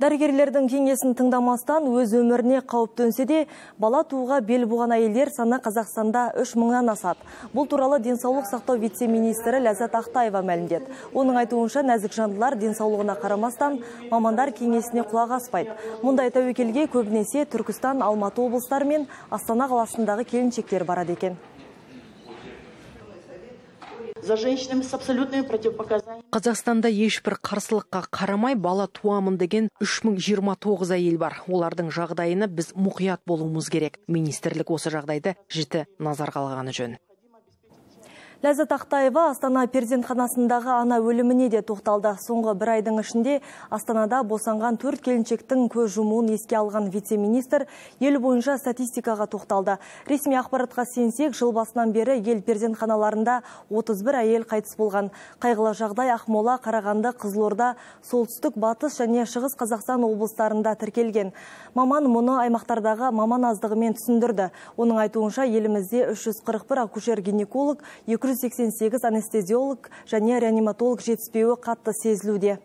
Дәрігерлердің кеңесін тыңдамастан өз өміріне қауіп төнсе де, бала туға бел буған әйелдер саны Қазақстанда 3 мыңнан асады. Бұл туралы денсаулық сақтау вице-министрі Ләззат Ақтаева мәлімдеді. Оның айтуынша нәзік жандылар денсаулығына қарамастан мамандар кеңесіне құлақ аспайды. Мұндай тәуекелге көбінесе Түркістан, Алматы облыстары мен Астана қаласындағы келіншектер барады екен. За женщинами с абсолютными противопоказаниями. Қазақстанда ешбір қарсылыққа қарамай бала туамын деген 3029 әйел бар. Олардың жағдайыны біз мұқият болуымыз керек. Министрлік осы жағдайды жіті назарға алғаны жөн. Ләззат Ақтаева Астана перзентханасындағы ана өліміне де тоқталды. Соңғы бір айдың ішінде Астанада босанған төрт келіншектің көз жұмуын еске алған вице-министр ел бойынша статистикаға тоқталды. Ресми ақпаратқа сенсек, жыл басынан бері ел перзентханаларында 31 әйел қайтыс болған. Қайғылы жағдай Ақмола, Қарағанды, Қызылорда, Солтүстік, Батыс және Шығыс Қазақстан облыстарында тіркелген. Маман мұны аймақтардағы маман аздығымен түсіндірді. Оның айтуынша елімізде 341 акушер гинеколог, 188 анестезиолог және реаниматолог жетіспеуі қатты сезілуде.